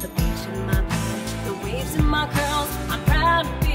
the beach in my bed, the waves in my curls. I'm proud